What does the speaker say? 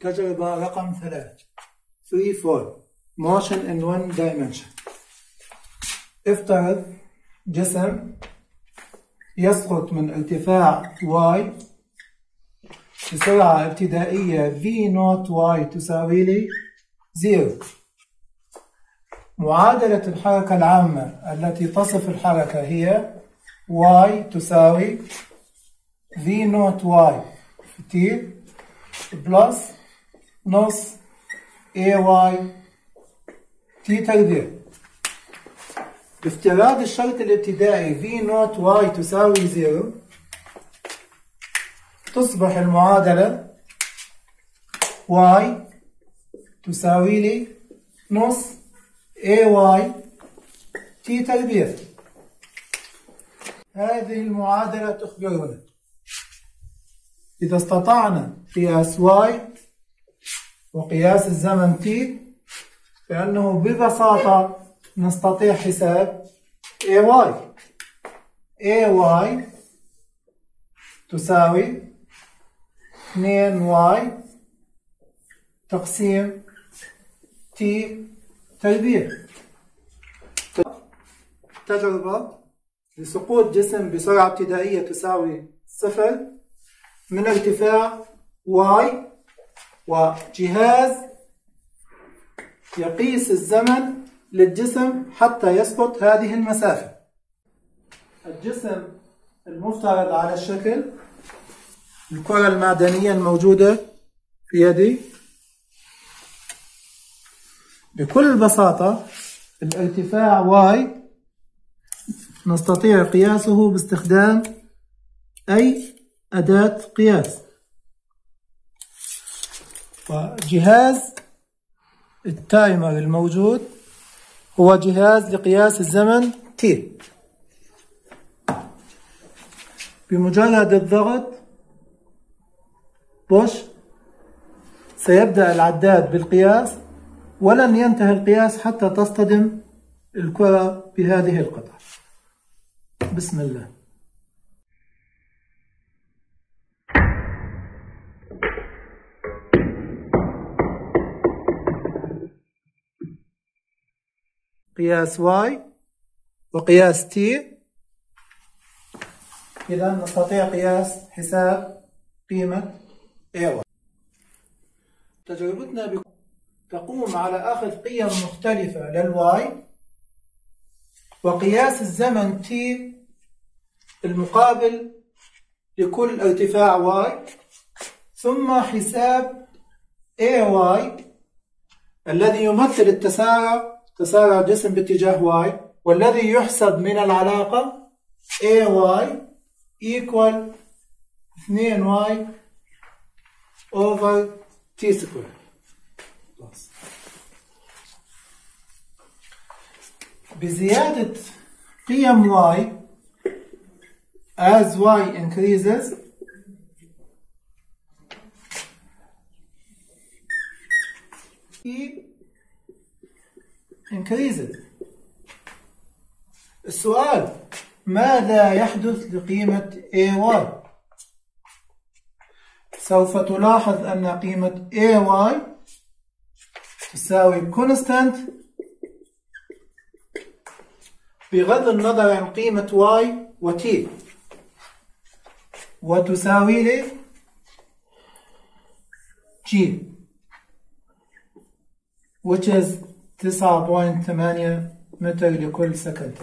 تجربة رقم ثلاث 3 4 motion in one dimension. افترض جسم يسقط من ارتفاع y بسرعة ابتدائية v نوت y تساوي لي 0 معادلة الحركة العامة التي تصف الحركة هي y تساوي v naught y. T plus نص ay t تربيع بافتراض الشرط الابتدائي v naught y تساوي 0 تصبح المعادلة y تساوي لي نص ay t تربيع هذه المعادلة تخبرنا. إذا استطعنا قياس y وقياس الزمن t فإنه ببساطة نستطيع حساب ay ay تساوي 2y تقسيم t تربيع تجربة لسقوط جسم بسرعة ابتدائية تساوي صفر من ارتفاع y وجهاز يقيس الزمن للجسم حتى يسقط هذه المسافة. الجسم المفترض على الشكل الكرة المعدنية الموجودة في يدي. بكل بساطة الارتفاع y نستطيع قياسه باستخدام أي أداة قياس. وجهاز التايمر الموجود هو جهاز لقياس الزمن T. بمجرد الضغط بوش سيبدأ العداد بالقياس ولن ينتهي القياس حتى تصطدم الكرة بهذه القطعة بسم الله. قياس y وقياس t إذا نستطيع قياس حساب قيمة ay تجربتنا تقوم على أخذ قيم مختلفة للواي وقياس الزمن t المقابل لكل ارتفاع y ثم حساب ay الذي يمثل التسارع تسارع الجسم باتجاه y والذي يحسب من العلاقة ay equal 2y over t square. بزيادة قيم y as y increases e increases السؤال ماذا يحدث لقيمة AY سوف تلاحظ أن قيمة AY تساوي constant بغض النظر عن قيمة Y و T وتساوي لي G which is 9.8 متر لكل سكند